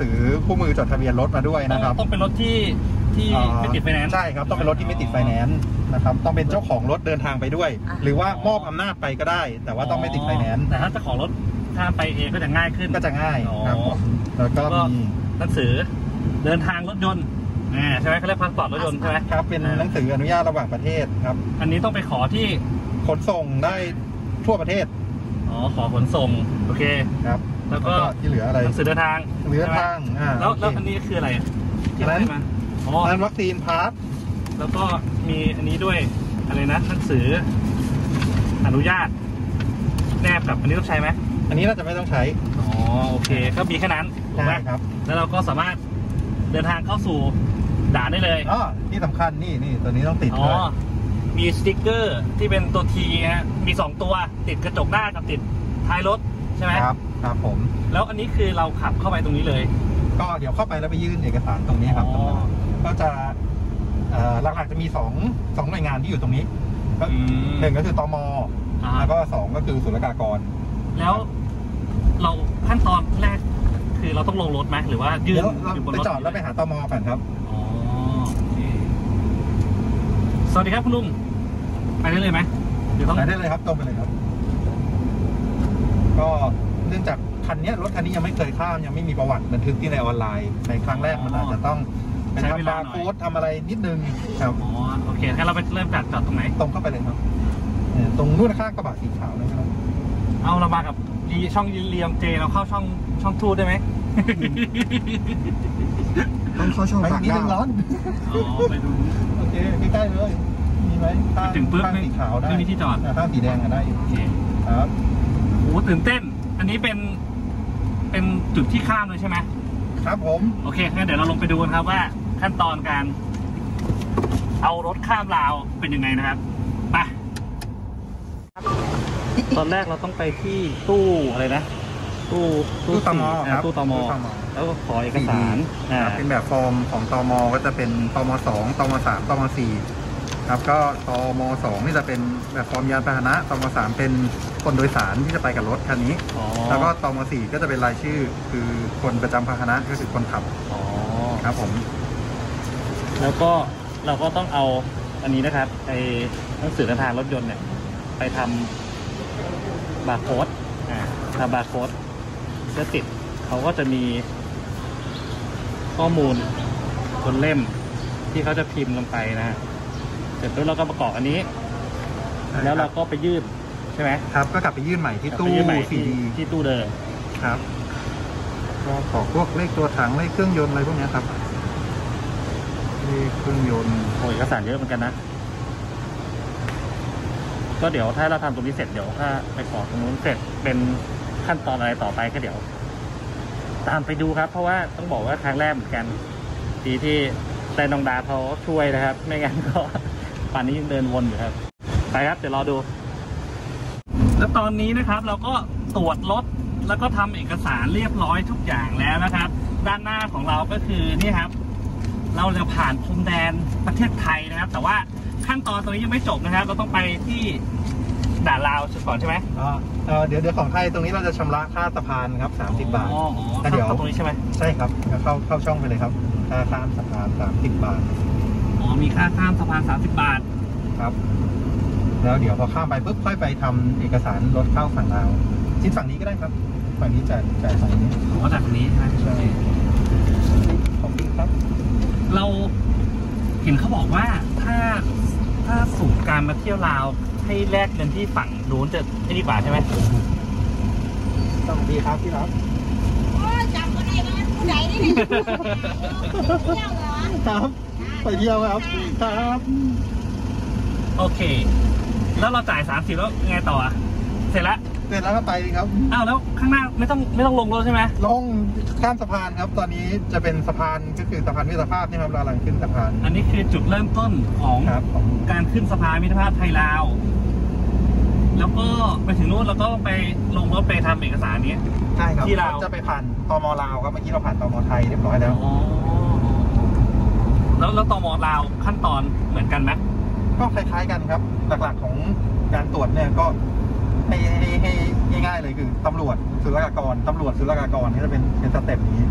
สือคู่มือจดทะเบียนรถมาด้วยนะครับ ต้องเป็นรถที่ที่ไม่ติดไฟแนนซ์ใช่ครับต้องเป็นรถที่ไม่ติดไฟแนนซ์นะครับต้องเป็นเจ้าของรถเดินทางไปด้วย หรือว่ามอบอำนาจไปก็ได้ แต่ว่าต้องไม่ติดไฟแนนซ์แต่ถ้าเจ้าของรถถ้าไปเองก็จะง่ายขึ้นก็จะง่ายอ๋อครับผมแล้วก็แล้วก็มีหนังสือเดินทางรถยนต์อ่าใช่ไหมเขาเรียกพาสปอร์ตรถยนต์ใช่ไหมครับเป็นหนังสืออนุญาตระหว่างประเทศครับ อันนี้ต้องไปขอที่ขนส่งได้ทั่วประเทศอ๋อขอขนส่งโอเคครับ แล้วก็ที่เหลืออะไรหนังสือเดินทางเหลือใช่ไหมทางอ่าแล้วโอเคแล้วอันนี้คืออะไรที่อันนั้นให้มาอ๋อนั้นวัคซีนพาร์ทแล้วก็มีอันนี้ด้วยอะไรนะหนังสือ อนุญาต แนบกับอันนี้ต้องใช้ไหมอันนี้น่าจะไม่ต้องใช้อ๋อโอเคก็มีแค่นั้นถูกไหมได้ครับ แล้วเราก็สามารถเดินทางเข้าสู่ด่านได้เลยอ๋อที่สำคัญนี่นี่ตัวนี้ต้องติดอ๋อเลยมีสติกเกอร์ที่เป็นตัวทีฮะมีสองตัวติดกระจกหน้ากับติดท้ายรถใช่ไหมครับ ครับผม แล้วอันนี้คือเราขับเข้าไปตรงนี้เลย ก็เดี๋ยวเข้าไปแล้วไปยื่นเอกสารตรงนี้ครับอ๋อก็จะเอ่อหลักๆจะมีสองสองหน่วยงานที่อยู่ตรงนี้ก็อืม หนึ่งก็คือตมอ่าแล้วก็สองก็คือศุลกากร แล้วเราขั้นตอนแรกคือเราต้องลงรถไหมหรือว่ายืนเดี๋ยวเราอยู่บนไปรถจอดแล้วไปหาตมกันครับ อ๋อโอเคสวัสดีครับคุณลุงไปได้เลยไหมเดี๋ยวต้อง ไปได้เลยครับตรงไปเลยครับ ก็เนื่องจากคันเนี้ยรถคันนี้ยังไม่เคยข้ามยังไม่มีประวัติบันทึกที่ในออนไลน์ ในครั้งแรกมันอาจจะต้องไปใช้เวทำลาบาร์หน่อยโค้ดทำอะไรนิดนึงครับอ๋อโอเคงั้นเราไปเริ่มจากจอดตรงไหนตรงเข้าไปเลยครับเอ่อตรงนู่นข้างกระบะสีขาวนะครับ เอาเรามากับรีช่องเรียมเจเราเข้าช่องช่องทูดได้ไหมต้องเข้าช่องไปฝากนิดดานึงวร้อนอ๋อไปดูโอเคใกล้ๆเลยมีไหมข้างไปถึงปุ๊บข้างไม่สีขาวได้ไม่มีที่จอดาข้างสีแดงอะได้อยู่โอเคครับโอ้ตื่นเต้น อันนี้เป็นเป็นจุดที่ข้ามเลยใช่ไหมครับผม โอเคงั้นเดี๋ยวเราลงไปดูกันครับว่าขั้นตอนการ เอารถข้ามราวเป็นยังไงนะครับไปตอนแรกเราต้องไปที่ตู้อะไรนะ ตู้ตู้ตมอ่าครับตู้ตมตู้ตมแล้วก็ขอเอกสารอ่าครับเป็นแบบฟอร์มของตมก็จะเป็นตมสองตมสามตมสี่ ครับก็ตมสองนี่จะเป็นแบบฟอร์มยานพาหนะตมสามเป็นคนโดยสารที่จะไปกับรถคันนี้ อ๋อแล้วก็ตมสี่ก็จะเป็นรายชื่อ คือคนประจำพาหนะก็คือคนขับอ๋อครับผม แล้วก็เราก็ต้องเอาอันนี้นะครับไอ้หนังสือเดินทางรถยนต์เนี่ย ไปทำบาร์โค้ดอ่าทำบาร์โค้ดเพื่อติดเขาก็จะมี ข้อมูลบนเล่มที่เขาจะพิมพ์ลงไปนะฮะ เสร็จแล้วเราก็ประกอบอันนี้ แล้วเราก็ไปยื่นใช่ไหมครับ ก็กลับไปยื่นใหม่ที่ตู้ไปยื่นใหม่ซีที่ดีที่ตู้เดิมครับ ก็ขอพวกเลขตัวถังเลขเครื่องยนต์อะไรพวกเนี้ยครับเลขเครื่องยนต์โอ้เอกสารเยอะเหมือนกันนะ ก็เดี๋ยวถ้าเราทำตรงนี้เสร็จเดี๋ยวถ้าไปขอตรงนู้นเสร็จเป็นขั้นตอนอะไรต่อไปก็เดี๋ยว ตามไปดูครับ เพราะว่าต้องบอกว่าครั้งแรกเหมือนกัน ดีที่แต่น้องดาเขาช่วยนะครับ ไม่งั้นก็ ป่านนี้ยังเดินวนอยู่ครับ ไปครับ เดี๋ยวรอดู แล้วตอนนี้นะครับเราก็ตรวจรถแล้วก็ทำเอกสารเรียบร้อยทุกอย่างแล้วนะครับ ด้านหน้าของเราก็คือนี่ครับ เราจะผ่านพรมแดนประเทศไทยนะครับ แต่ว่าขั้นตอนตรงนี้ยังไม่จบนะครับ เราต้องไปที่ด่านลาวก่อนใช่ไหมอ่าเอ่อเดี๋ยวเดี๋ยวของไทยตรงนี้เราจะชำระค่าสะพานครับสามสิบบาทอ๋ออ๋อแล้วเดี๋ยวเข้าตรงนี้ใช่ไหมใช่ครับเข้าเข้าช่องไปเลยครับค่าข้ามสะพานสามสิบบาทอ๋อ มีค่าข้ามสะพาน 30 บาท ครับ แล้วเดี๋ยวพอข้ามไปปุ๊บค่อยไปทำเอกสารรถเข้าฝั่งลาวชิ้นฝั่งนี้ก็ได้ครับ ฝั่งนี้จ่ายจ่ายฝั่งนี้อ๋อจากตรงนี้ใช่ไหมใช่ขอบคุณครับ เราเห็นเขาบอกว่าถ้าถ้าสูงการมาเที่ยวลาวให้แลกเงินที่ฝั่งนู้นจะไอ้ดีกว่าใช่ไหมสวัสดีครับพี่รับโอ้ยจำก็ได้ว่าผู้ใดนี่เนี่ยเที่ยวเหรอ ครับ ไปเที่ยวครับ ครับ โอเค แล้วเราจ่าย30แล้วไงต่ออะเสร็จแล้วเสร็จแล้วก็ไปครับ อ้าวแล้วข้างหน้าไม่ต้องไม่ต้องลงรถใช่ไหมลงข้ามสะพานครับ ตอนนี้จะเป็นสะพานก็คือสะพานมิตรภาพนี่ครับเรากำลังขึ้นสะพานอันนี้คือจุดเริ่มต้นของครับของการขึ้นสะพานมิตรภาพไทยลาว แล้วก็ไปถึงนู้นแล้วก็ไปลงรถไปทำเอกสารเนี้ยใช่ครับที่ลาว จะไปผ่านตมลาวครับเมื่อกี้เราผ่านตมไทยเรียบร้อยแล้ว อ๋อ แล้วแล้วตมลาวขั้นตอนเหมือนกันไหมก็คล้ายๆกันครับ หลักๆของการตรวจเนี่ยก็ให้ให้ให้ง่ายๆเลยคือตำรวจศุลกากรตำรวจศุลกากรนี่จะเป็นเป็นสเต็ปนี้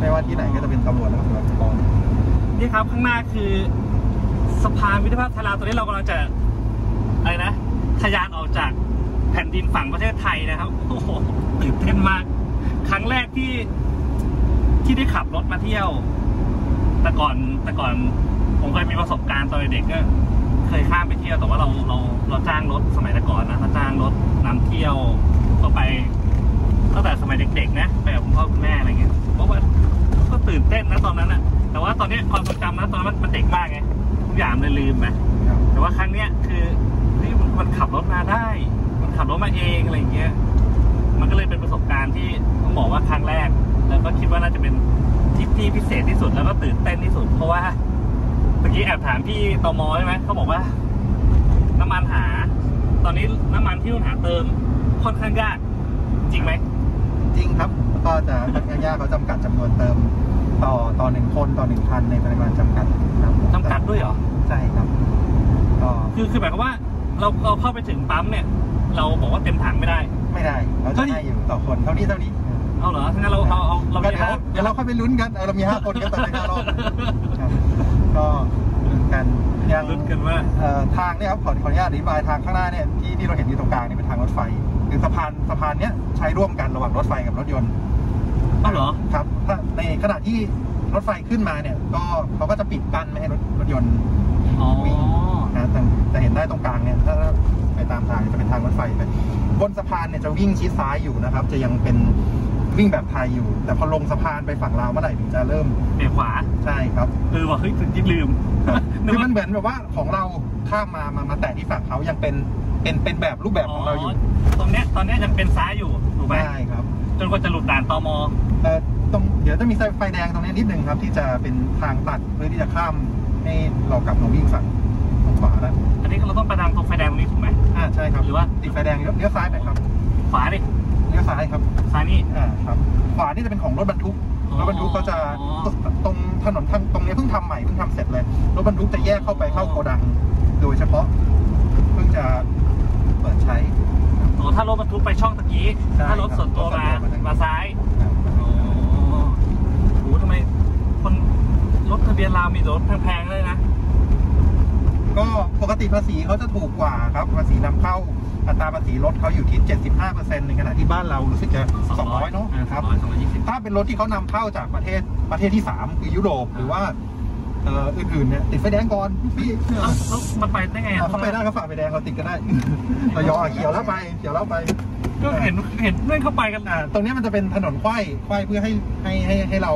ไม่ว่าที่ไหนก็จะเป็นตำรวจแล้วก็ศุลกากรนี่ครับข้างหน้าคือสะพานมิตรภาพไทยลาวตอนนี้เรากำลังจะอะไรนะทะยานออกจากแผ่นดินฝั่งประเทศไทยนะครับโอ้โหตื่นเต้นมาก ครั้งแรกที่ที่ได้ขับรถมาเที่ยว แต่ก่อนแต่ก่อนผมเคยมีประสบการณ์ตอนเด็กก็เคยข้ามไปเที่ยวแต่ว่าเราเราเราจ้างรถสมัยแต่ก่อนนะเราจ้างรถนำเที่ยวก็ไปตั้งแต่สมัยเด็กๆนะไปกับคุณพ่อคุณแม่อะไรเงี้ยเพราะว่าก็ตื่นเต้นนะตอนนั้นอะแต่ว่าตอนนี้ความทรงจำนะตอนนั้นมันเด็กมากไงทุกอย่างเลยลืมไปแต่ว่าครั้งเนี้ยคือเฮ้ยมันมันขับรถมาได้ มันขับรถมาเองอะไรเงี้ยมันก็เลยเป็นประสบการณ์ที่ต้องบอกว่าครั้งแรก แล้วก็คิดว่าน่าจะเป็น ทริปที่พิเศษที่สุดแล้วก็ตื่นเต้นที่สุด เพราะว่าเมื่อกี้แอบถามพี่ตมใช่ไหมเขาบอกว่า น้ำมันหา ตอนนี้น้ำมันที่นู่นหาเติมค่อนข้างยากจริงไหมจริงครับก็จะค่อนข้างยากเขาจำกัดจำนวนเติม ต่อต่อหนึ่งคนต่อหนึ่งคันในปริมาณจำกัดครับจำกัดด้วยเหรอใช่ครับก็คือคือหมายความว่าเราเราเข้าไปถึงปั๊มเนี่ย เราบอกว่าเต็มถังไม่ได้ ไม่ได้ เราจะให้อยู่ต่อคนเท่านี้เท่านี้ เอาเหรอถ้างั้นเราเอาเอาเราก็มีเดี๋ยวห้าเดี๋ยวเราค่อยไปลุ้นกันเออเรามีห้าคนกันตอนนี้ห้ารอบครับก็ลุ้นกันยัง ลุ้นกันว่า เอ่อทางเนี่ยครับขอขออนุญาตอธิบายทางข้างหน้าเนี่ยที่ที่เราเห็นอยู่ตรงกลางนี่เป็นทางรถไฟคือสะพานสะพานเนี้ยใช้ร่วมกันระหว่างรถไฟกับรถยนต์อ้าวเหรอ ครับถ้าในขณะที่รถไฟขึ้นมาเนี่ย ก็เขาก็จะปิดกั้นไม่ให้รถรถยนต์อ๋อ นะแต่จะเห็นได้ตรงกลางเนี่ยถ้าไปตามทางจะเป็นทางรถไฟไปบนสะพานเนี่ยจะวิ่งชิดซ้ายอยู่นะครับ จะยังเป็น วิ่งแบบไทยอยู่ แต่พอลงสะพานไปฝั่งลาวเมื่อไหร่ถึงจะเริ่มเบี่ยงขวาใช่ครับเออว่ะเฮ้ยถึงยิ่งลืมนึกคือว่ามันเหมือนแบบว่าของเราข้ามมามามาแตะที่ฝั่งเขายังเป็นเป็นเป็นแบบรูปแบบของเราอยู่ ตรงเนี้ยตอนเนี้ยยังเป็นซ้ายอยู่ถูกไหมใช่ครับ จนกว่าจะหลุดด่านตมเอ่อตรงเดี๋ยวจะมีไฟแดงตรงนี้นิดนึงครับ ที่จะเป็นทางตัดเพื่อที่จะข้ามให้เรากลับมาวิ่งฝั่งตรงขวาแล้วอันนี้เราต้องไปทางตรงไฟแดงตรงนี้ถูกไหมอ่าใช่ครับหรือว่าติดไฟแดงเลี้ยวเลี้ยวซ้ายไปครับ ขวาดิเลี้ยวซ้ายครับซ้ายนี่ อ่าครับ ขวานี่จะเป็นของรถบรรทุกอ๋อรถบรรทุกเขาจะตรงถนนทางตรงนี้เพิ่งทำใหม่เพิ่งทำเสร็จเลย รถบรรทุกจะแยกเข้าไปเข้าโกดัง โดยเฉพาะ เพิ่งจะเปิดใช้โอ้ถ้ารถบรรทุกไปช่องตะกี้ ใช่ถ้ารถส่วนตัวมาครับรถส่วนตัวมา มาซ้ายอ๋อโหทำไมคนรถทะเบียนลาวมีรถแพงๆเลยนะ ก็ปกติภาษีเขาจะถูกกว่าครับภาษีนำเข้า อัตราภาษีรถเขาอยู่ที่ 75%ในขณะที่บ้านเรารู้สึกจะ 200 เนาะคครัรับบสองร้อยยี่สิบถ้าเป็นรถที่เขานำเข้าจากประเทศประเทศที่ 3 คือยุโรปหรือว่าเอ่ออื่นๆเนี่ยติดไฟแดงก่อนพี่แล้วแล้วมันไปได้ไงอะเอาเขาไปได้เขาฝ่าไฟแดงเราติดก็ได้เรายอเขียวแล้วไปเขียวแล้วไป ก็เห็นเห็นเพื่อนเข้าไปกันอ่าตรงเนี้ยมันจะเป็นถนนควายควายเพื่อให้ให้ให้ให้เรา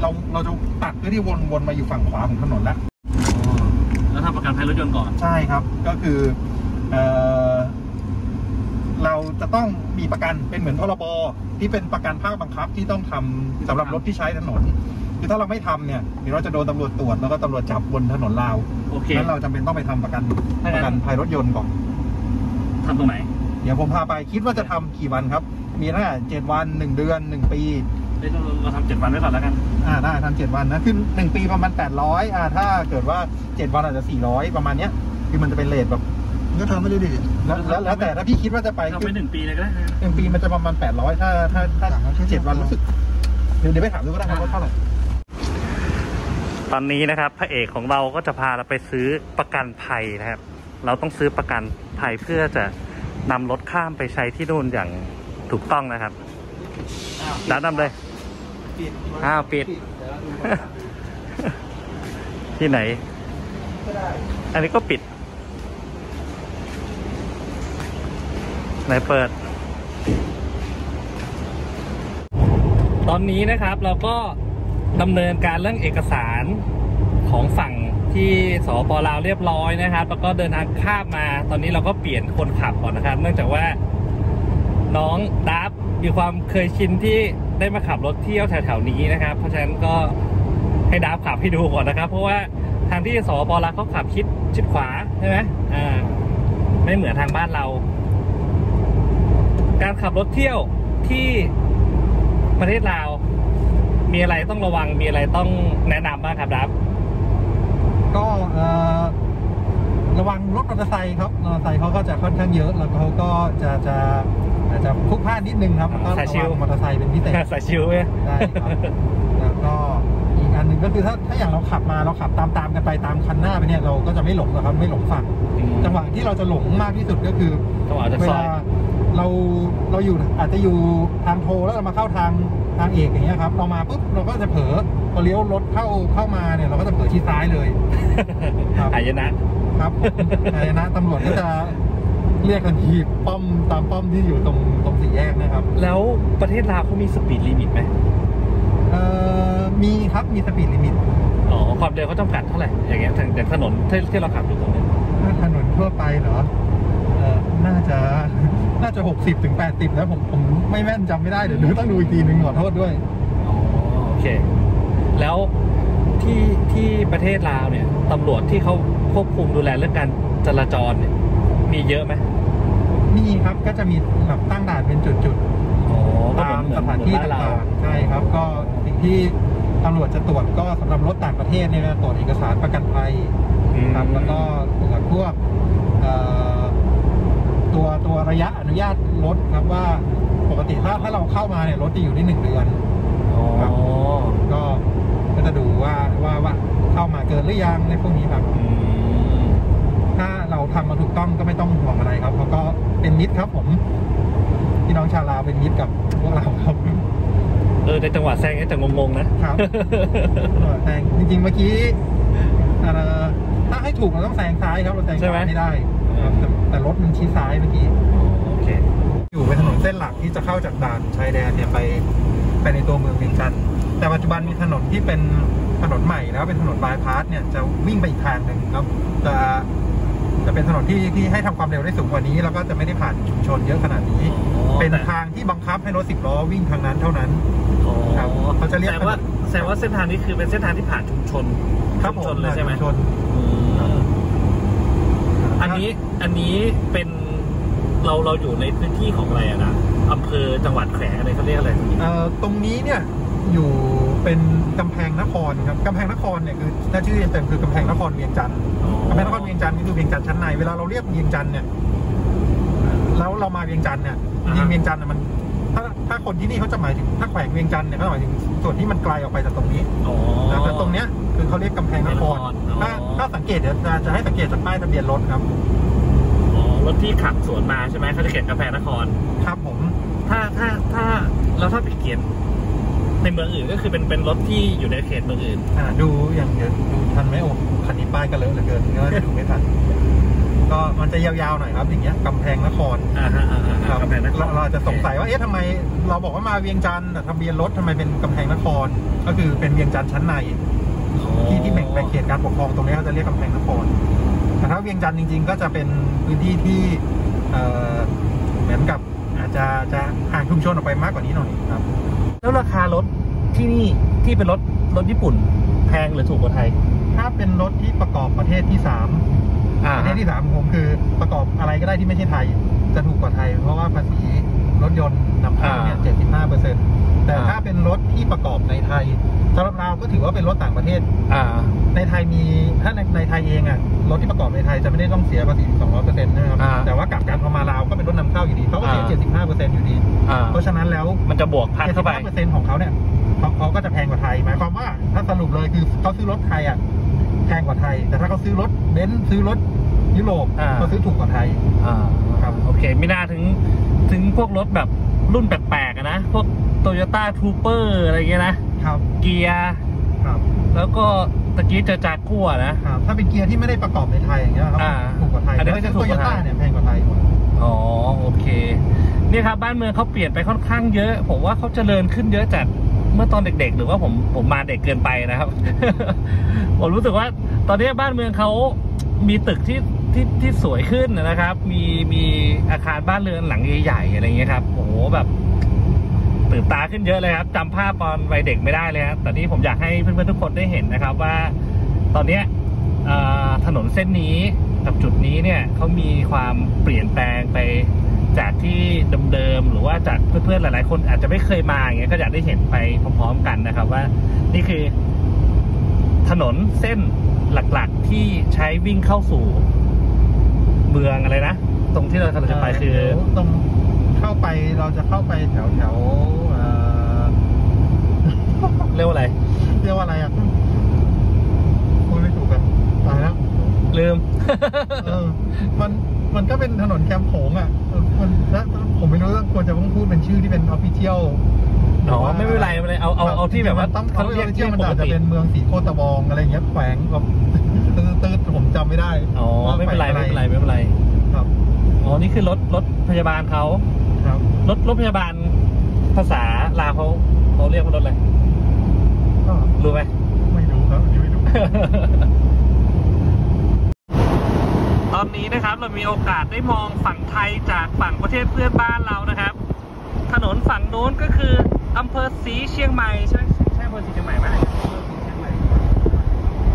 เราเราจะตัดเพื่อที่วนวนมาอยู่ฝั่งขวาของถนนแล้ว แล้วทำประกันภัยรถยนต์ก่อน ใช่ครับ ก็คือเอ่อ เราจะต้องมีประกันเป็นเหมือนพรบที่เป็นประกันภาคบังคับที่ต้องทำสำหรับรถที่ใช้ถนนคือถ้าเราไม่ทำเนี่ยเดี๋ยวเราจะโดนตำรวจตรวจแล้วก็ตำรวจจับบนถนนลาวโอเคนั้นเราจำเป็นต้องไปทำประกันถ้าปงั้นระกันภัยรถยนต์ก่อนทำตรงไหน เดี๋ยวผมพาไปคิดว่าจะทำกี่วันครับ มีตั้งแต่เจ็ดวันหนึ่งเดือนหนึ่งปีเดี๋ยวเราเราทำเจ็ดวันไว้ก่อนแล้วกัน อ่าได้ทำเจ็ดวันนะคือหนึ่งปีประมาณแปดร้อยอ่าถ้าเกิดว่าเจ็ดวันอาจจะสี่ร้อยประมาณเนี้ย คือมันจะเป็นเลทแบบ ก็ทำไม่ได้ดิแล้วแล้วแล้วแต่ถ้าพี่คิดว่าจะไปทำคืไปอหนึ่งปีเลยก็ได้หนึ่งปีมันจะประมาณแปดร้อยถ้าถ้าถ้าเจ็ดวันรู้สึกเดี๋ยวเดี๋ยวไปถามดูก็ได้ครับว่าเท่าไหร่ตอนนี้นะครับพระเอกของเราก็จะพาเราไปซื้อประกันภัยนะครับ เราต้องซื้อประกันภัยเพื่อจะนำรถข้ามไปใช้ที่นู่นอย่างถูกต้องนะครับดันนำเลยอ้าวปิด ที่ไหน อันนี้ก็ปิด ไหนเปิด ตอนนี้นะครับเราก็ดำเนินการเรื่องเอกสารของฝั่งที่สปลาวเรียบร้อยนะครับ แล้วก็เดินทางข้ามมา ตอนนี้เราก็เปลี่ยนคนขับก่อนนะครับ เนื่องจากว่าน้องดับมีความเคยชินที่ได้มาขับรถเที่ยวแถวๆนี้นะครับ เพราะฉะนั้นก็ให้ดับขับให้ดูก่อนนะครับ เพราะว่าทางที่สปลาวเขาขับชิดชิดขวาใช่ไหมอ่าไม่เหมือนทางบ้านเรา การขับรถเที่ยวที่ประเทศลาว มีอะไรต้องระวังมีอะไรต้องแนะนำบ้างครับดับ ก็เอ่อระวังรถมอเตอร์ไซค์ครับมอเตอร์ไซค์เขาก็จะค่อนข้างเยอะ แล้วเขาก็จะจะอาจจะพลุกพล่านนิดนึงครับก็สายชิลระวังมอเตอร์ไซค์เป็นพิเศษ สายชิวไหม ได้ครับ แล้วก็อีกอันหนึ่งก็คือถ้าถ้าอย่างเราขับมาเราขับตามตามๆกันไปตามคันหน้าไปเนี่ยเราก็จะไม่หลงหรอกครับไม่หลงฝั่งจังหวะที่เราจะหลงมากที่สุดก็คือจังหวะจากเวซอลาย เราเราอยู่อาจจะอยู่ทางโทรแล้วเรามาเข้าทางทางเอกอย่างเงี้ยครับเรามาปุ๊บเราก็จะเผลอพอเลี้ยวรถเข้าเข้ามาเนี่ยเราก็จะเผลอชี้ซ้ายเลยครับหายนะครับผมนายนะตำรวจก็จะเรียกทันทีป้อมตามป้อมที่อยู่ตรงตรงสี่แยกนะครับ แล้วประเทศลาวเขามี speed limit ไหมเอ่อมีครับมี speed limit อ๋อความเร็วเขาจำกัดเท่าไหร่อย่างเงี้ยทางจากถนนที่ที่เราขับอยู่ตรงนี้ถ้าถนนทั่วไปเหรอเอ่อน่าจะ น่าจะหกสิบถึงแปดสิบแล้วผมผมไม่แม่นจำไม่ได้เดี๋ยวดูต้องดูอีกทีหนึ่งขอโทษด้วยอ๋อโอเค แล้วที่ที่ประเทศลาวเนี่ยตำรวจที่เขาควบคุมดูแลเรื่องการจราจรเนี่ยมีเยอะไหมมีครับก็จะมีแบบตั้งด่านเป็นจุดอ๋อๆก็ตาเหมือนมสถานที่เหมือบ้ต่างๆใช่ครับ ก็สิ่งที่ตำรวจจะตรวจก็สำหรับรถต่างประเทศเนี่ยก็ตรวจเอกสารประกันภัย อืม ครับแล้วก็ตรวจพวกเอ่อตัวตัว ระยะอนุญาตรถครับว่าปกติถ้าถ้าเราเข้ามาเนี่ยรถจะอยู่ได้หนึ่งเดือนอ๋อครับก็ก็จะดูว่าว่าว่าเข้ามาเกินหรือยังในพวกนี้ครับอืมถ้าเราทำมาถูกต้องก็ไม่ต้องห่วงอะไรครับเขาก็เป็นมิตรครับผมพี่น้องชาวลาวเป็นมิตรกับพวกเราครับเออในจังหวะแซงเนี่ยจะงงๆนะครับแซงจริงๆเมื่อกี้เอ่อถ้าให้ถูกเราต้องแซงซ้ายครับเราแซงขใช่ไหมวาไม่ได้ ครับแต่แต่รถมันชี้ซ้ายเมื่อกี้ โอเค อยู่เป็นถนนเส้นหลักที่จะเข้าจากด่านชายแดนเนี่ยไปไปในตัวเมืองเวียงจันทร์แต่ปัจจุบันมีถนนที่เป็นถนนใหม่แล้วเป็นถนนบายพาสเนี่ยจะวิ่งไปอีกทางหนึ่งครับจะจะเป็นถนนที่ที่ให้ทำความเร็วได้สูงกว่านี้ แล้วก็จะไม่ได้ผ่านชุมชนเยอะขนาดนี้เป็นทางที่บังคับให้รถสิบล้อวิ่งทางนั้นเท่านั้น อ๋อครับเขาจะเรียกแสดงว่าแสดงว่าเส้นทางนี้คือเป็นเส้นทางที่ผ่านชุมชนครับผชุมมชนเลยใช่ไหมชุชนอืม อันนี้อันนี้เป็นเราเราอยู่ในพื้นที่ของอะไรอะนะอำเภอจังหวัดแขวงอะไรเขาเรียกอะไรเอ่อตรงนี้เนี่ยอยู่เป็นกำแพงนครครับกำแพงนครเนี่ยคือถ้าชื่อเต็มๆคือกำแพงนครเวียงจันทร์กำแพงนครเวียงจันทร์ก็คือเวียงจันทร์ชั้นในเวลาเราเรียกเวียงจันทร์เนี่ยแล้วเรามาเวียงจันทร์เนี่ยจริงๆเวียงจันทร์น่ะมัน ถ้าถ้าคนที่นี่เขาจะหมายถึงถ้าแขวงเวียงจันทร์เนี่ยเขาหมายถึงส่วนที่มันไกลออกไปจากตรงนี้อ๋อ แต่ตรงเนี้ยคือเขาเรียกกำแพงนครกำแพงนคร อ๋อ ถ้าถ้าสังเกตเดี๋ยวจะจะให้สังเกตจากป้ายทะเบียนรถครับ อ๋อรถที่ขับสวนมาใช่ไหมเขาจะเขียนกาแฟนคร ครับผม ถ้าถ้าถ้าแล้วถ้าไปเขียนในเมืองอื่นก็คือเป็นเป็นรถที่อยู่ในเขตเมืองอื่น อ่าดูอย่างเดี๋ยวดูทันไหมโอ้คันนี้ป้ายก็เลอะเหลือเกินก็ดูไม่ทัน ก็มันจะยาวๆหน่อยครับ อย่างเงี้ยกำแพงนครอ่าฮะอ่าฮะครับกาแฟนคร เราเราอาจจะสงสัยว่าเอ๊ะทำไมเราบอกว่ามาเวียงจันทร์แต่ทะเบียนรถทำไมเป็นกำแพงนคร ก็คือเป็นเวียงจันทร์ชั้นในที่ที่แบ่งแบ่งเขตการปกครองตรงนี้เขาจะเรียกกำแพงนครแต่ถ้าเวียงจันทร์จริง ๆ ก็จะเป็นพื้นที่ที่เอ่อเหมือนกับอาจจะจะห่างชุมชนออกไปมากกว่านี้หน่อยครับ แล้วราคารถที่นี่ที่เป็นรถรถญี่ปุ่นแพงหรือถูกกว่าไทย ถ้าเป็นรถที่ประกอบประเทศที่สาม อ่าประเทศที่สามของผมคือประกอบอะไรก็ได้ที่ไม่ใช่ไทย จะถูกกว่าไทย เพราะว่าภาษีรถยนต์นำเข้าเนี่ยเจ็ดสิบห้าเปอร์เซ็นต์แต่ถ้าเป็นรถที่ประกอบในไทยสำหรับเราก็ถือว่าเป็นรถต่างประเทศ อ่า ในไทยมีถ้าในในไทยเองอะรถที่ประกอบในไทยจะไม่ได้ต้องเสียภาษี200เปอร์เซ็นต์นะครับ อ่าแต่ว่ากลับกันพอมาลาวก็เป็นรถนำเข้าอยู่ดีเขาก็เสียอ่า 75เปอร์เซ็นต์อยู่ดี อ่า เพราะฉะนั้นแล้วมันจะบวกพันเข้าไป 75เปอร์เซ็นต์ของเขาเนี่ยเขาเขาก็จะแพงกว่าไทยหมายความว่าถ้าสรุปเลยคือเขาซื้อรถไทยอะแพงกว่าไทย แต่ถ้าเขาซื้อรถเบนซ์ซื้อรถ ยุโรปอ่าเขาซื้อถูกกว่าไทย อ่าครับ โอเคไม่น่าถึงถึงพวกรถแบบรุ่นแปลกๆอะนะ พวกโตโยต้าทูเปอร์อะไรเงี้ยนะ ครับ Kia ครับแล้วก็ตะกี้เจอจากัวนะ ครับถ้าเป็น Kia ที่ไม่ได้ประกอบในไทยอย่างเงี้ยครับอ่าถูกกว่าไทยอันนี้ก็จะถูกกว่าไทยโตโยต้าเนี่ยแพงกว่าไทยหมดอ๋อโอเคเนี่ยครับบ้านเมืองเขาเปลี่ยนไปค่อนข้างเยอะ ผมว่าเขาเจริญขึ้นเยอะจากเมื่อตอนเด็ก ๆ หรือว่าผมผมมาเด็กเกินไปนะครับ ผมรู้สึกว่า ตอนนี้บ้านเมืองเขามีตึกที่ ที่ที่สวยขึ้นนะครับ มีมีอาคารบ้านเรือนหลังใหญ่ๆอะไรเงี้ยครับโอ้โหแบบตื่นตาขึ้นเยอะเลยครับจำภาพตอนวัยเด็กไม่ได้เลยครับตอนี้ผมอยากให้เพื่อนๆทุกคนได้เห็นนะครับว่า ตอนเนี้ยถนนเส้นนี้กับจุดนี้เนี่ยเขามีความเปลี่ยนแปลงไปจากที่เดิมๆหรือว่าจากเพื่อนๆหลายๆ คนอาจจะไม่เคยมาอย่างเงี้ยก็อยากได้เห็นไปพร้อมๆกันนะครับว่านี่คือถนนเส้นหลักๆที่ใช้วิ่งเข้าสู่ เมืองอะไรนะ ตรงที่เรากำลังจะไปคือเดี๋ยวตรงเข้าไปเราจะเข้าไปแถวแถวเอ่อเรียกว่าอะไร เรียกว่าอะไรอะพูดไม่ถูกกันตายแล้วลืม เออมันมันก็เป็นถนนแคมโขงอะเออมันแล้วผมไม่รู้ว่าควรจะต้องพูดเป็นชื่อที่เป็นออฟฟิเชียลอ๋อไม่เป็นไรไม่เป็นไรเอาเอาเอาที่แบบว่าต้องเขาเขาเรีเรียยกกชื่ชื่ออมันปกอาจจะติเป็นเมืองสีโคตะบองอะไรอย่างเงี้ยแขวงแบบ ตื้อๆผมจำไม่ได้อ๋อไม่เป็นไรไม่เป็นไรไม่เป็นไรครับ อ๋อนี่คือรถรถพยาบาลเขาครับรถรถพยาบาลภาษาลาวเขาเขาเรียกว่ารถอะไรก็รู้ไหม ไม่รู้ครับอันนี้ไม่รู้ ตอนนี้นะครับเรามีโอกาสได้มองฝั่งไทยจากฝั่งประเทศเพื่อนบ้านเรานะครับ ถนนฝั่งโน้นก็คืออำเภอศรีเชียงใหม่ใช่ไหมใช่อำเภอศรีเชียงใหม่ไหม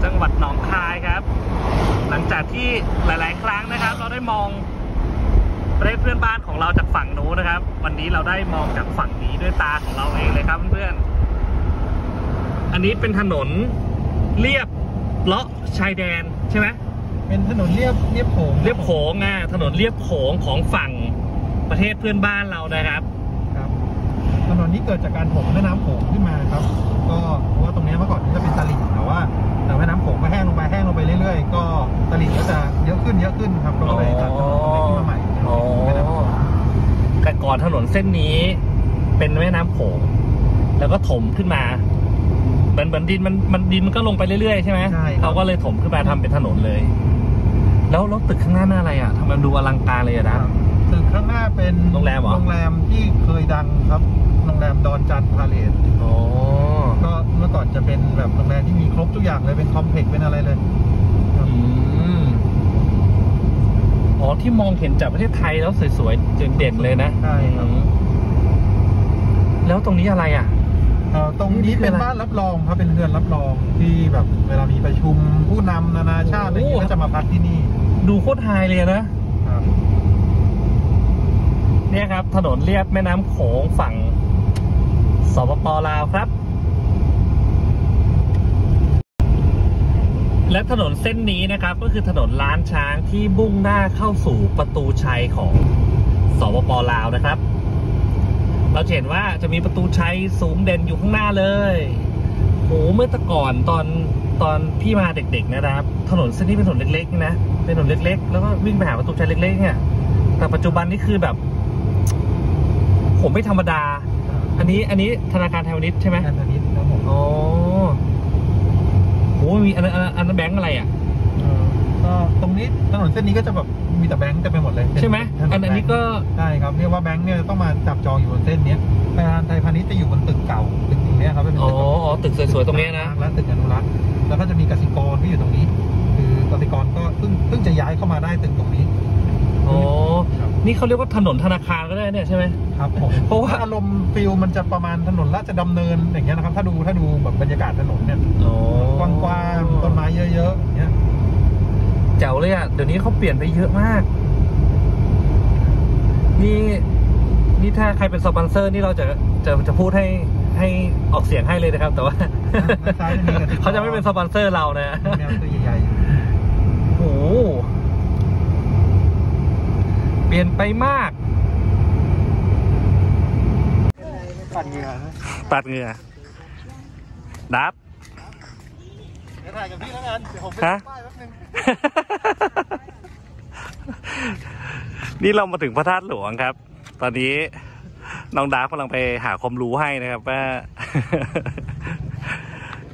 จังหวัดหนองคายครับ หลังจากที่หลาย ๆ ครั้งนะครับ เราได้มองประเทศเพื่อนบ้านของเราจากฝั่งโน้นนะครับ วันนี้เราได้มองจากฝั่งนี้ด้วยตาของเราเองเลยครับเพื่อนๆอันนี้เป็นถนนเรียบเลาะชายแดนใช่ไหมเป็นถนนเรียบเรียบโขงเรียบโขงอะถนนเรียบโขงของฝั่งประเทศเพื่อนบ้านเรานะครับครับ ถนนนี้เกิดจากการถมแม่น้ำโขงขึ้นมาครับ ก็เพราะว่าตรงนี้เมื่อก่อนจะเป็นตลิ่งแต่ว่าแต่แม่น้ำ โขงก็แห้งลงไปแห้งลงไปเรื่อยๆ ก็ตลิ่งก็จะเยอะขึ้นเยอะขึ้นครับเราก็เลยตัดถนนตรงนี้ขึ้นมาใหม่อ๋อแม่น้ำโขงแต่ก่อนถนนเส้นนี้ เป็นแม่น้ำโขงแล้วก็ถมขึ้นมาเหมือนเหมือนดินมันมันดินมันก็ลงไปเรื่อยๆใช่ไหมใช่ครับเขาก็เลยถมขึ้นมาทำเป็นถนนเลย แล้วรถตึกข้างหน้าหน้าอะไรอะทำไมมันดูอลังการเลยอะนะตึกข้างหน้าเป็นโรงแรมเหรอโรงแรมที่เคยดังครับโรงแรมดอนจันทร์พาเลสอ๋อ ก็เมื่อก่อนจะเป็นแบบโรงแรมที่มีครบทุกอย่างเลยเป็นคอมเพล็กซ์เป็นอะไรเลยครับอืมอ๋อที่มองเห็นจากประเทศไทยแล้วสวยๆเด่นๆเลยนะใช่ครับอืมแล้วตรงนี้อะไรอะ เอ่อตรงนี้เป็นบ้านรับรองครับเป็นเรือนรับรองที่แบบเวลามีประชุมผู้นำนานาชาติอะไรอย่างเงี้ยก็จะมาพักที่นี่ดูโคตรไฮเลยนะ ครับ เนี่ยครับ ถนนเรียบแม่น้ำโขงฝั่งสปปลาวครับ และถนนเส้นนี้นะครับก็คือถนนล้านช้างที่มุ่งหน้าเข้าสู่ประตูชัยของสปปลาวนะครับ เราจะเห็นว่าจะมีประตูชัยสูงเด่นอยู่ข้างหน้าเลยโหเมื่อแตะก่อนตอนตอนพี่มาเด็ก ๆ นะครับ ถนนเส้นนี้เป็นถนนเล็กๆนะเป็นถนนเล็ก ๆ แล้วก็วิ่งไปหาประตูชัยเล็กๆเนี่ยแต่ปัจจุบันนี่คือแบบ ผมไม่ธรรมดา อันนี้อันนี้ธนาคารไทยพาณิชย์ใช่ไหมแอนทนิสครับผมอ๋อโห มีอันนั้นอันนั้นอันนั้นแบงค์อะไรอะเอ่อก็ตรงนี้ถนนเส้นนี้ก็จะแบบมีแต่แบงค์เต็มไปหมดเลยเป็นใช่ไหมถนอันอันนี้ก็ใช่ครับเรียกว่าแบงค์เนี่ยต้องมาจับจองอยู่บนเส้นเนี้ยธนาคารไทยพาณิชย์จะอยู่บนตึกเก่าตึกตรงเนี้ยครับเป็นอ๋อตึกแบบอ๋อตึกสวยๆตรงเนี้ยนะและตึกอนุรักษ์แล้วก็จะมีกสิกรที่อยู่ตรงนี้ คือกสิกรก็เพิ่งเพิ่งจะย้ายเข้ามาได้ตึกตรงนี้ อ๋อครับนี่เขาเรียกว่าถนนธนาคารก็ได้เนี่ยใช่ไหมครับผมเพราะว่าอารมณ์ฟิลมันจะประมาณถนนราชดำเนินอย่างเงี้ยนะครับ ถ้าดูถ้าดูแบบบรรยากาศถนนเนี่ยอ๋อกว้างๆต้นไม้เยอะๆอย่างเงี้ยแจ๋วเลยอะเดี๋ยวนี้เขาเปลี่ยนไปเยอะมาก นี่นี่ถ้าใครเป็นสปอนเซอร์นี่เราจะจะจะพูดให้ให้ออกเสียงให้เลยนะครับ แต่ว่าด้านซ้ายจะมีกสิกรเขาจะไม่เป็นสปอนเซอร์เรานะมีแมวตัวใหญ่โอ้โห เปลี่ยนไปมากๆปั่นเหงื่อนะปัดเหงื่อดับเดี๋ยวถ่ายกับพี่แล้วกันเดี๋ยวผมไปฮะป้ายแป๊บนึงนี่เรามาถึงพระธาตุหลวงครับ ตอนนี้น้องดาร์ฟกำลังไปหาความรู้ให้นะครับว่า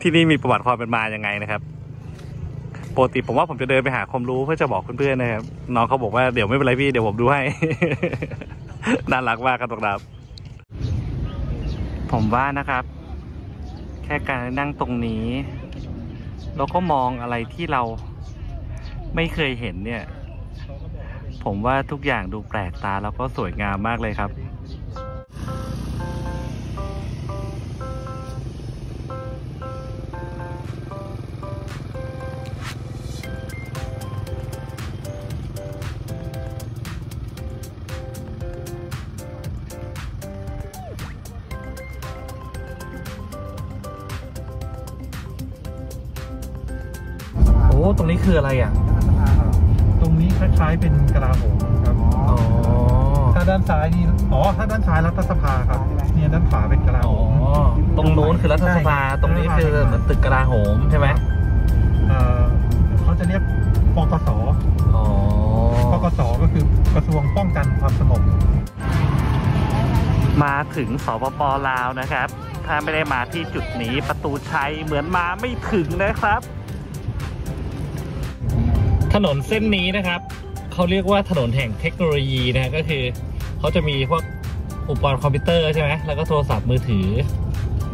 ที่นี่มีประวัติความเป็นมายังไงนะครับ ปกติผมว่าผมจะเดินไปหาความรู้เพื่อจะบอกเพื่อนๆนะครับน้องเขาบอกว่าเดี๋ยวไม่เป็นไรพี่เดี๋ยวผมดูให้ น่ารักมากครับน้องดาร์ฟผมว่านะครับ แค่การนั่งตรงนี้แล้วก็มองอะไรที่เราไม่เคยเห็นเนี่ย ผมว่าทุกอย่างดูแปลกตาแล้วก็สวยงามมากเลยครับ คืออะไรอะ ตรงนี้คล้ายๆเป็นกลาโหมครับอ๋อถ้าด้านซ้ายนี่อ๋อถ้าด้านซ้ายรัฐสภาครับเนี่ยด้านขวาเป็นกลาอ๋โหอมตรงนู้นคือรัฐสภาใช่ตรงนี้คือเหมือนตึกกลาโหมใช่ไหมเอ่อเขาจะเรียกปกสอ๋อปกสก็คือกระทรวงป้องกันความสงบมาถึงสปปลาวนะครับ ถ้าไม่ได้มาที่จุดนี้ประตูชัยเหมือนมาไม่ถึงนะครับ ถนนเส้นนี้นะครับ เขาเรียกว่าถนนแห่งเทคโนโลยีนะฮะก็คือเขาจะมีพวกอุปกรณ์คอมพิวเตอร์ใช่ไหมแล้วก็โทรศัพท์มือถือ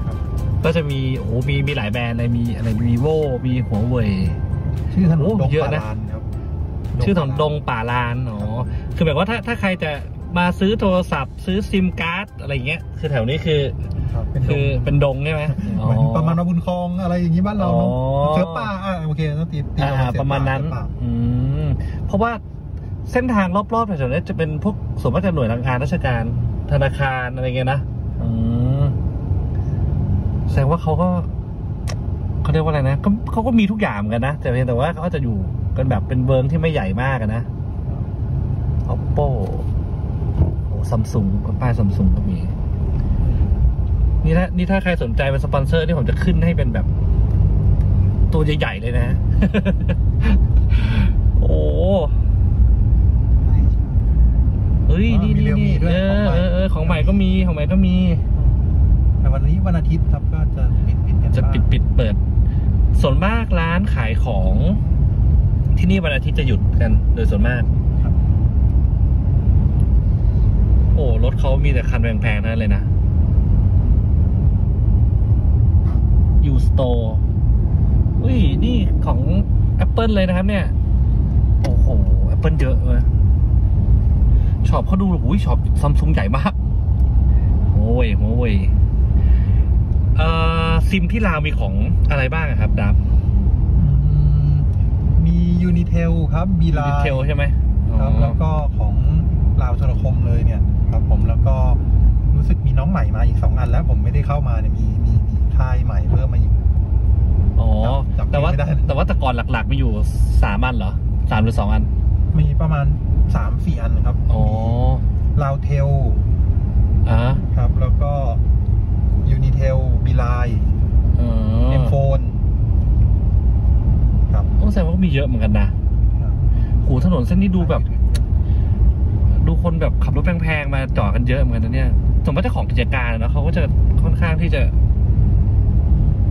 ครับก็จะมีโอ้โหมีมีหลายแบรนด์เลยมีอะไรวีโวมีหัวเว่ยชื่อถนนโอ้ดงเยอะปานะลานครับชื่อถนนดงป่าลานอ๋อคือแบบว่าถ้าถ้าใครจะ มาซื้อโทรศัพท์ ซื้อซิมการ์ดอะไรเงี้ยคือแถวนี้คือครับเป็นดคืองเป็นดงใช่ไหมเหมือนประมาณว่าบุญคลองอะไรอย่างนี้บ้านเราอ๋อเสือป่าอ่าโอเคต้องตีตีอ่าเสือประมาณนั้นเสือป่อืมเพราะว่าเส้นทางรอบๆแถวๆนี้จะเป็นพวกส่วนมากจะหน่วยงานราชการธนาคารอะไรเงี้ยนะอืมแสดงว่าเขาก็เขาเรียกว่าอะไรนะก็เขาก็มีทุกอย่างเหมือนกันนะแต่เพียงแต่ว่าเขาจะอยู่กันแบบเป็นเวิร์งที่ไม่ใหญ่มากอะนะ oppo โอ้ ซัมซุงป้ายซัมซุงก็มีนี่ถ้านี่ถ้าใครสนใจเป็นสปอนเซอร์นี่ผมจะขึ้นให้เป็นแบบ ตัวใหญ่ๆเลยนะ โอ้เฮ้ยนี่นี่นี่เออเออเออของใหม่ก็มีของใหม่ก็มี แต่วันนี้วันอาทิตย์ครับก็จะปิดปิดกันจะปิดบ้างปิดเปิด ส่วนมากร้านขายของที่นี่วันอาทิตย์จะหยุดกันโดยส่วนมาก ครับ โอ้รถเขามีแต่คันแพงๆนั่นเลยนะยูสโตอุ้ย นี่ของ Apple เลยนะครับเนี่ย โอ้โห Apple เยอะเลยช็อปเขาดูอุ้ยช็อปซัมซุงใหญ่มากโอ้ยโอ้ยเอ่อซิมที่ลาวมีของอะไรบ้างอะครับดับอืมมี Unitel ครับมีลาวเทลใช่ไหมครับอ๋อแล้วก็ของลาวโทรคมเลยเนี่ย ครับผมแล้วก็รู้สึกมีน้องใหม่มาอีกสองอันแล้วผมไม่ได้เข้ามาเนี่ยมีมีมีค่ายใหม่เพิ่มมาอีก อ๋อ จำแต่ว่า ไม่ได้ แต่ว่าแต่ก่อนหลักๆมีอยู่สามอันเหรอสามหรือสองอัน มีประมาณสามสี่อันครับอ๋อลาวเทลอะครับ แล้วก็ Unitel Beeline อ๋อ M Phoneครับ ต้องแสดงว่ามีเยอะเหมือนกันนะโหถนนเส้นนี้ดูแบบ ดูคนแบบขับรถแพงๆมาจอดกันเยอะเหมือนกันนะเนี่ยสมมติเจ้าของกิจการอะเนอะเขาก็จะค่อนข้างที่จะ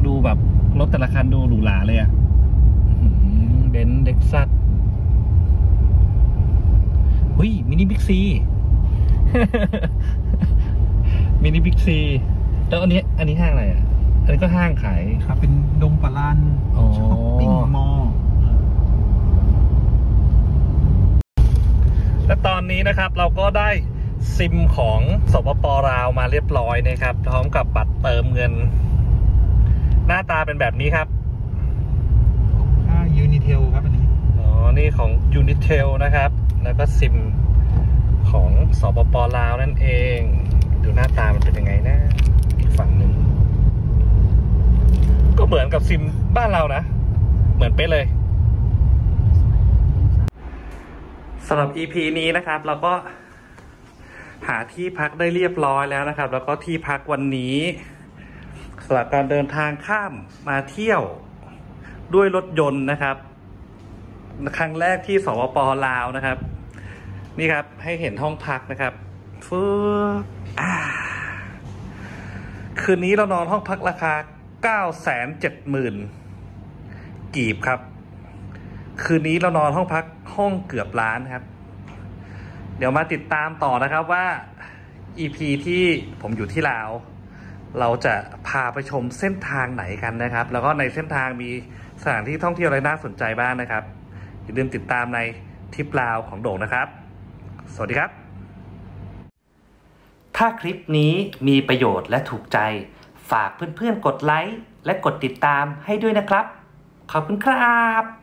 ดูแบบรถแต่ละคันดูหรูหราเลยอะเบนซ์เด็กซัสหุยมินิบิ๊กซีมินิบิ๊กซีแล้วอันนี้ อันนี้ห้างอะไรอะ อันนี้ก็ห้างขายครับเป็นดงปะลานอ๋อ shopping mall และตอนนี้นะครับเราก็ได้ซิมของสปปลาวมาเรียบร้อยนะครับ พร้อมกับบัตรเติมเงิน หน้าตาเป็นแบบนี้ครับค่าย Unitel ครับอันนี้ อ๋อ นี่ของ Unitel นะครับ แล้วก็ซิมของสปปลาวนั่นเอง ดูหน้าตามันเป็นยังไงนะอีกฝั่งหนึ่งก็เหมือนกับซิมบ้านเรานะ เหมือนเป๊ะเลย สำหรับ EP นี้นะครับ เราก็หาที่พักได้เรียบร้อยแล้วนะครับ แล้วก็ที่พักวันนี้สำหรับการเดินทางข้ามมาเที่ยวด้วยรถยนต์นะครับ ครั้งแรกที่สปปลาวนะครับ นี่ครับให้เห็นห้องพักนะครับฟืบอ่าคืนนี้เรานอนห้องพักราคา 9 7 0 0 0 0กีบครับ คืนนี้เรานอนห้องพักห้องเกือบล้านครับ เดี๋ยวมาติดตามต่อนะครับว่า EP ที่ผมอยู่ที่ลาว เราจะพาไปชมเส้นทางไหนกันนะครับ แล้วก็ในเส้นทางมีสถานที่ท่องเที่ยวอะไรน่าสนใจบ้างนะครับ อย่าลืมติดตามในทริปลาวของโด่งนะครับ สวัสดีครับ ถ้าคลิปนี้มีประโยชน์และถูกใจ ฝากเพื่อนๆกดไลค์และกดติดตามให้ด้วยนะครับ ขอบคุณครับ